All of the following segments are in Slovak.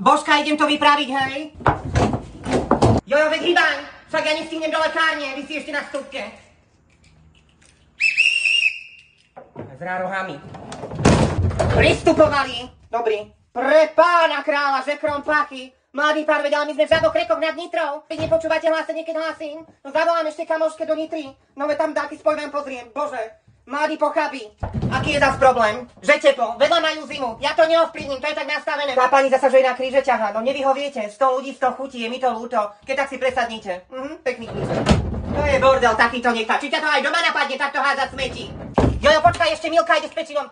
Božka, idem to vypraviť, hej? Jojo, veď hýbaň, však ja nestihnem do lekárne, vy si ešte na stupke. S rárohami. Pristupovali. Dobrý. Pre pána kráľa, že krompáky. Mladý pán, veď, ale my sme v žabokrekoch nad Nitrou. Vy nepočúvate hlásenie, keď hlasím? No zavolám ešte kamoške do Nitry. No veď tam taký spoj vám pozriem. Bože, mladý pochabí. Aký je zas problém? Že teplo, vedľa majú zimu. Ja to neovplyvním, to je tak nastavené. Tá pani zasa, že je na kríže ťahá. No nevyhoviete, 100 ľudí, 100 chutí, je mi to ľúto. Keď tak si presadnite. Mhm, pekný kríž. To je bordel, takýto nechá. Či ťa to aj doma napadne, tak to hádzať smeti. Jojo, počkaj, ešte Milka ide s pečivom.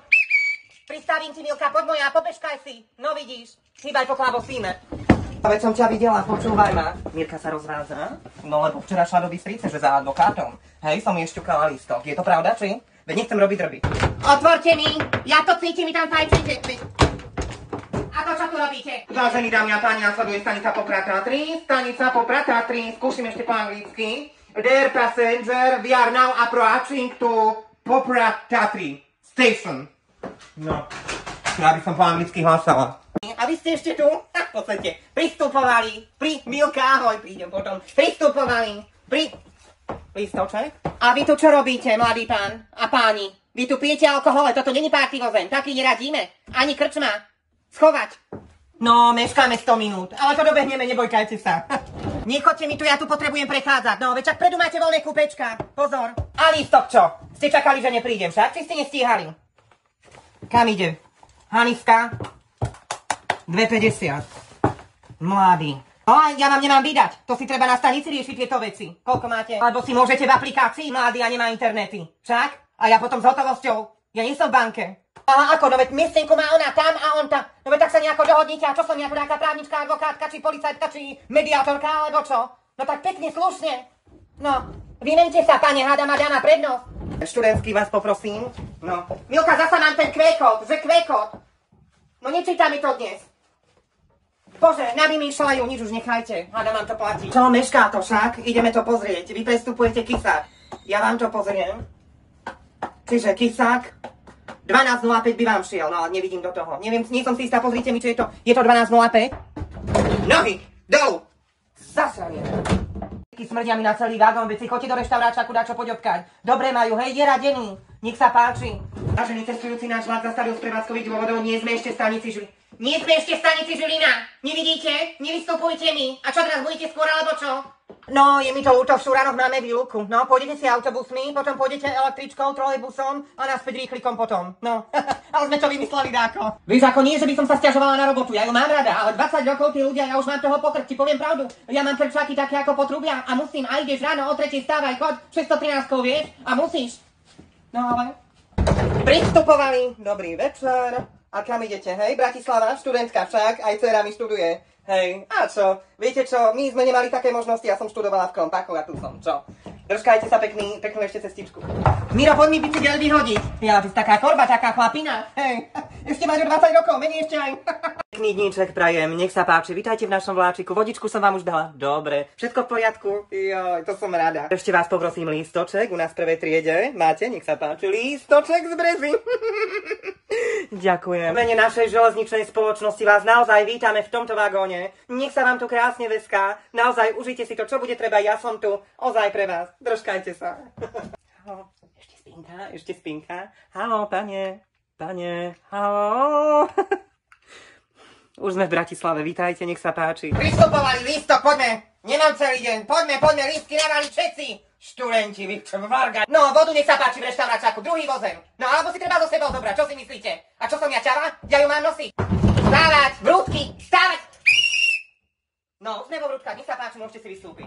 Pristavím ti, Milka, poď moja, pobežkaj si. No vidíš, chýbaj po klávosíme. A veď som ťa videla, počúvaj ma. Mirka sa rozvádza, no lebo včera šla do Bystrice, že za advokátom. Hej, som jej šťukala listok. Je to pravda, či? Veď nechcem robiť drby. Otvorte mi, ja to cítim, mi tam fajčíte. A to čo tu robíte? Vážení dámy a páni, nasleduje stanica Poprata 3, stanica Poprata 3, skúsim ešte po anglicky. Dear passenger, we are now approaching to Poprata 3 station. No, ja by som po anglicky hlasala. A vy ste ešte tu? Ha, v podstate pristupovali, pri Milka, ahoj, prídem potom, pristupovali, pri listoček. A vy tu čo robíte, mladý pán a páni? Vy tu pijete alkohole, toto není party vozen, taký neradíme, ani krčma. Schovať. No, meškáme 100 minút, ale to dobehneme, nebojkajte sa. Nechoďte mi tu, ja tu potrebujem prechádzať. No, veď predu máte voľné kúpečka. Pozor. A lístok čo? Ste čakali, že neprídem však? Či ste nestíhali? Kam ide? Haniska? 2,50. Mladý. A ja vám nemám vydať. To si treba na stanici riešiť tieto veci. Koľko máte? Alebo si môžete v aplikácii, mladý a nemá internety. Však? A ja potom s hotovosťou. Ja nie som v banke. Ale ako, no veď miestenku má ona tam a on tam. No veď tak sa nejako dohodnite. A čo som ja, nejaká právnička, advokátka, či policajtka, či mediátorka, alebo čo? No tak pekne, slušne. No, vymente sa, pane, hádam a dáma prednosť. Študentský vás poprosím. No. Milka, zasa mám ten kvekot, že kvekot. No nečíta mi to dnes. Bože, navymýšľajú, nič už nechajte. Hada vám to platí. Čo, mešká to však? Ideme to pozrieť. Vy prestupujete kysák. Ja vám to pozriem. Čiže kysák. 12.05 by vám šiel, no ale nevidím do toho. Neviem, nie som si istá, pozrite mi, čo je to. Je to 12.05? Nohy, dolu. Zasranie. Smrdia mi na celý vagón, veď si chodte do reštauráča, dá čo poďobkať. Dobre majú, hej, je radený. Nech sa páči. Vážený cestujúci náš vlak zastavil z prevádzkových dôvodov, nie sme ešte v stanici Žili. Nie sme ešte v stanici Žilina. Nevidíte? Nevystupujte mi. A čo teraz budete skôr, alebo čo? No, je mi to ľúto, v Šúranoch máme výluku. No, pôjdete si autobusmi, potom pôjdete električkou, trolejbusom a naspäť rýchlikom potom. No, ale sme to vymysleli dáko. Vieš, ako nie, že by som sa stiažovala na robotu, ja ju mám rada, ale 20 rokov tí ľudia, ja už mám toho pokrk, ti poviem pravdu. Ja mám krčáky také ako potrubia a musím, aj ideš ráno o 3 stávaj, chod, 613 vieš, a musíš. No ale... Pristupovali, dobrý večer. A kam idete, hej? Bratislava, študentka však, aj dcera mi študuje. Hej, a čo? Viete čo, my sme nemali také možnosti, ja som študovala v Krompachu a tu som, čo? Držkajte sa pekný, peknú ešte cestičku. Miro, poď mi bicykel vyhodiť. Ja, ty taká korba, taká chlapina. Hej, ešte máš o 20 rokov, menej ešte aj. Pekný dníček prajem, nech sa páči, vítajte v našom vláčiku. Vodičku som vám už dala. Dobre, všetko v poriadku? Jo, to som rada. Ešte vás poprosím lístoček, u nás v prvej triede. Máte, nech sa páči, lístoček z brezy. Ďakujem. V mene našej železničnej spoločnosti vás naozaj vítame v tomto vagóne. Nech sa vám tu krásne veská. Naozaj užite si to, čo bude treba. Ja som tu. Ozaj pre vás. Držkajte sa. Halo. Ešte spinka, ešte spinka. Halo, pane. Pane. Halo. Už sme v Bratislave, vítajte, nech sa páči. Pristupovali lístok, poďme. Nemám celý deň. Poďme, poďme, lístky navali všetci. Študenti, vy varga. No, vodu nech sa páči v reštauráčaku, druhý vozen. No, alebo si treba zo sebou zobrať, čo si myslíte? A čo som ja čava? Ja ju mám nosiť. Stávať, vrútky, stávať. No, už sme vo vrútkach, nech sa páči, môžete si vystúpiť.